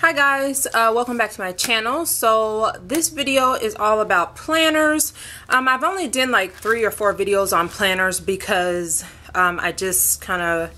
Hi guys, uh, welcome back to my channel. So this video is all about planners. Um, I've only done like three or four videos on planners because um, I just kind of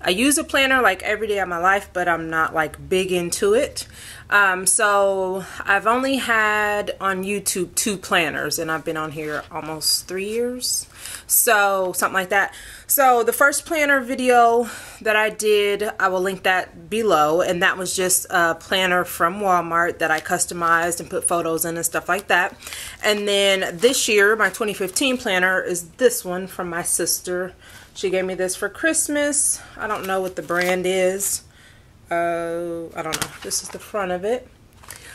I use a planner like every day of my life, but I'm not like big into it. Um, so I've only had on YouTube two planners and I've been on here almost three years. So something like that. So the first planner video that I did, I will link that below. And that was just a planner from Walmart that I customized and put photos in and stuff like that. And then this year, my 2015 planner is this one from my sister. She gave me this for Christmas. I don't know what the brand is. Uh, I don't know. This is the front of it.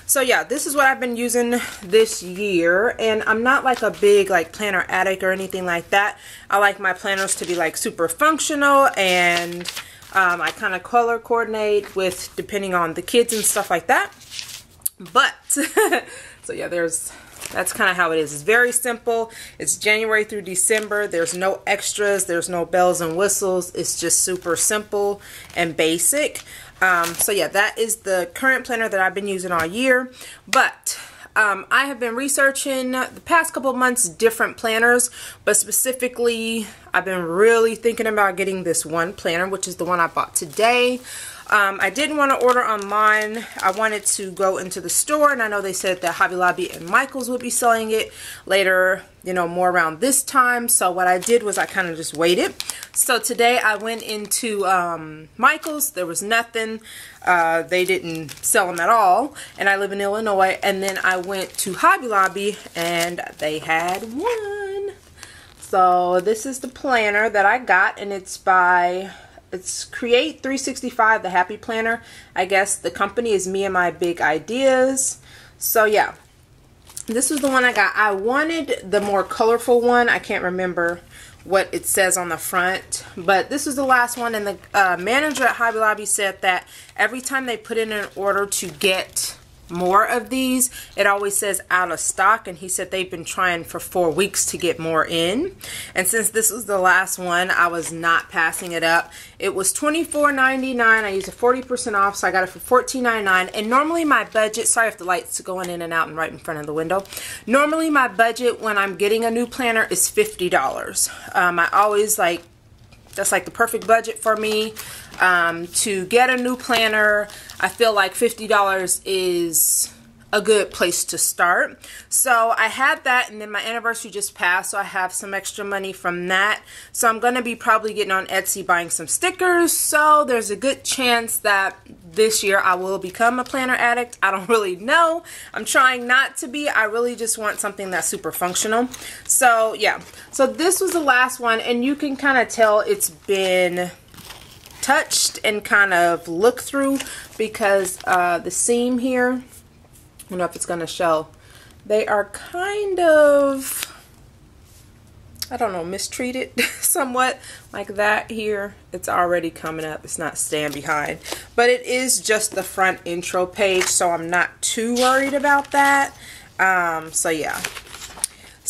So yeah, this is what I've been using this year. And I'm not like a big like planner addict or anything like that. I like my planners to be like super functional and um, I kind of color coordinate with depending on the kids and stuff like that. But, so yeah, there's that's kind of how it is. It's very simple. It's January through December. There's no extras. There's no bells and whistles. It's just super simple and basic. Um, so yeah, that is the current planner that I've been using all year. But um, I have been researching the past couple months different planners, but specifically I've been really thinking about getting this one planner, which is the one I bought today. Um, I didn't want to order online. I wanted to go into the store, and I know they said that Hobby Lobby and Michaels would be selling it later, you know, more around this time. So what I did was I kind of just waited. So today I went into um, Michaels. There was nothing. Uh, they didn't sell them at all, and I live in Illinois. And then I went to Hobby Lobby, and they had one. So this is the planner that I got, and it's by it's Create 365, the Happy Planner. I guess the company is Me and My Big Ideas. So yeah, this is the one I got. I wanted the more colorful one. I can't remember what it says on the front, but this is the last one. And the uh, manager at Hobby Lobby said that every time they put in an order to get more of these. It always says out of stock and he said they've been trying for four weeks to get more in. And since this was the last one, I was not passing it up. It was $24.99. I used a 40% off, so I got it for $14.99. And normally my budget, sorry if the light's going in and out and right in front of the window. Normally my budget when I'm getting a new planner is $50. Um, I always like that's like the perfect budget for me um, to get a new planner. I feel like $50 is a good place to start. So I had that and then my anniversary just passed so I have some extra money from that. So I'm going to be probably getting on Etsy buying some stickers. So there's a good chance that this year I will become a planner addict. I don't really know. I'm trying not to be. I really just want something that's super functional. So yeah. So this was the last one and you can kind of tell it's been touched and kind of looked through because uh, the seam here I don't know if it's going to show. They are kind of, I don't know, mistreated somewhat. Like that here, it's already coming up. It's not stand behind. But it is just the front intro page, so I'm not too worried about that. Um, so yeah.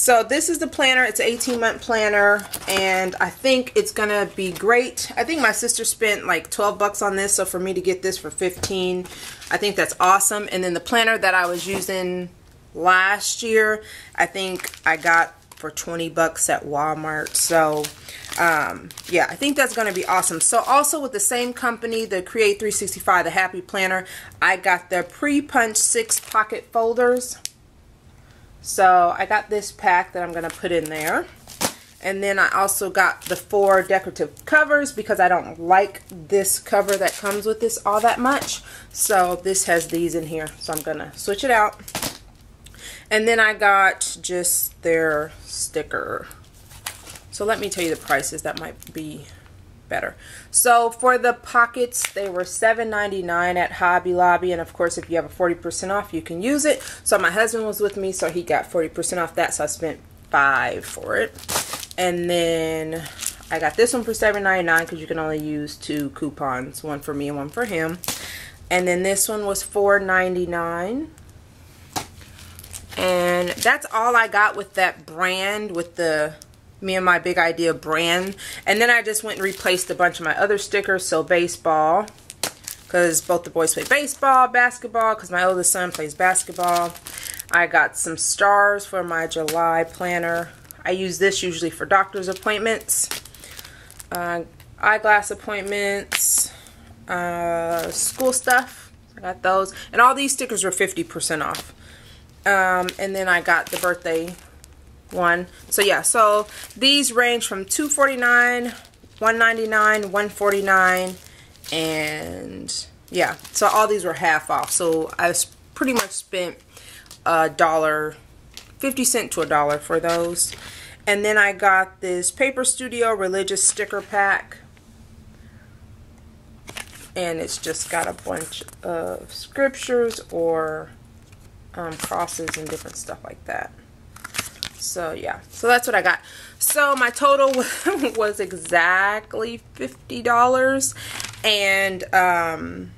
So this is the planner. It's an 18 month planner and I think it's going to be great. I think my sister spent like 12 bucks on this. So for me to get this for 15, I think that's awesome. And then the planner that I was using last year, I think I got for 20 bucks at Walmart. So um, yeah, I think that's going to be awesome. So also with the same company, the Create 365, the Happy Planner, I got the pre-punch six pocket folders. So I got this pack that I'm going to put in there. And then I also got the four decorative covers because I don't like this cover that comes with this all that much. So this has these in here. So I'm going to switch it out. And then I got just their sticker. So let me tell you the prices. That might be better. So for the pockets, they were $7.99 at Hobby Lobby. And of course, if you have a 40% off, you can use it. So my husband was with me, so he got 40% off that. So I spent five for it. And then I got this one for $7.99 because you can only use two coupons. One for me and one for him. And then this one was $4.99. And that's all I got with that brand with the me and my big idea brand. And then I just went and replaced a bunch of my other stickers. So baseball, because both the boys play baseball, basketball, because my oldest son plays basketball. I got some stars for my July planner. I use this usually for doctor's appointments, uh, eyeglass appointments, uh, school stuff. I got those. And all these stickers were 50% off. Um, and then I got the birthday one. So yeah, so these range from 249 199 149 and yeah, so all these were half off. So I pretty much spent a dollar, 50 cent to a dollar for those. And then I got this Paper Studio Religious Sticker Pack. And it's just got a bunch of scriptures or um, crosses and different stuff like that. So yeah, so that's what I got. So my total was exactly $50 and um,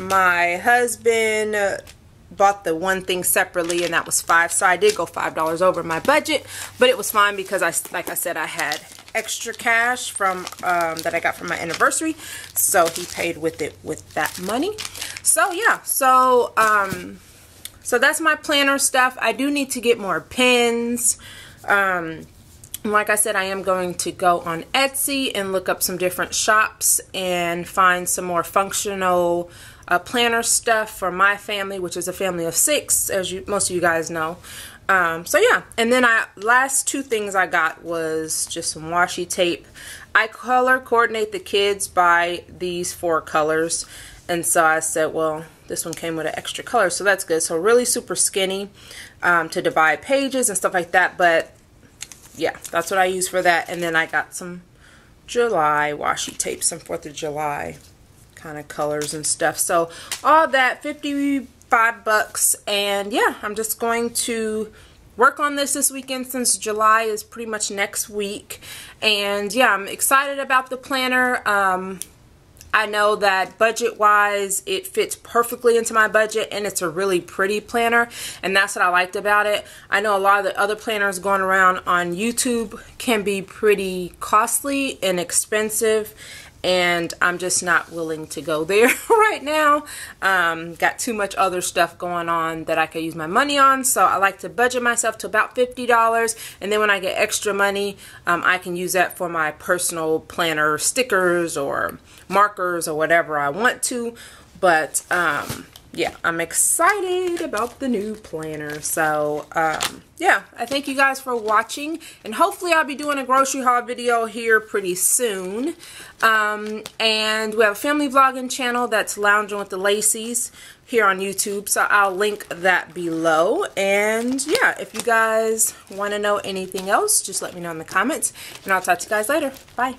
my husband bought the one thing separately and that was five. So I did go five dollars over my budget but it was fine because I like I said I had extra cash from um, that I got from my anniversary. So he paid with it with that money. So yeah. So um, so that's my planner stuff. I do need to get more pins. Um, like I said, I am going to go on Etsy and look up some different shops and find some more functional uh, planner stuff for my family, which is a family of six, as you, most of you guys know. Um, so yeah, and then I last two things I got was just some washi tape. I color coordinate the kids by these four colors, and so I said, well, this one came with an extra color, so that's good. So really super skinny um, to divide pages and stuff like that. But yeah, that's what I use for that. And then I got some July washi tape, some 4th of July kind of colors and stuff. So all that, 55 bucks. And yeah, I'm just going to work on this this weekend since July is pretty much next week. And yeah, I'm excited about the planner. Um, I know that budget wise it fits perfectly into my budget and it's a really pretty planner and that's what I liked about it. I know a lot of the other planners going around on YouTube can be pretty costly and expensive and I'm just not willing to go there right now. Um, got too much other stuff going on that I could use my money on, so I like to budget myself to about $50, and then when I get extra money, um, I can use that for my personal planner stickers or markers or whatever I want to, but um, yeah, I'm excited about the new planner. So, um, yeah, I thank you guys for watching. And hopefully I'll be doing a grocery haul video here pretty soon. Um, and we have a family vlogging channel that's Lounging with the Lacys here on YouTube. So I'll link that below. And yeah, if you guys want to know anything else, just let me know in the comments. And I'll talk to you guys later. Bye.